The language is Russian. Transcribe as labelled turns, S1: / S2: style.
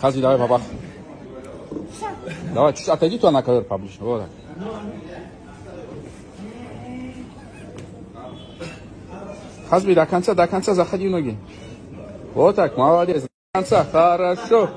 S1: Хази, давай, папа. Давай, чуть отойди туда на ковер поближе. Вот так. Хазби, до конца, до конца заходи в ноги. Вот так, молодец. До конца, хорошо.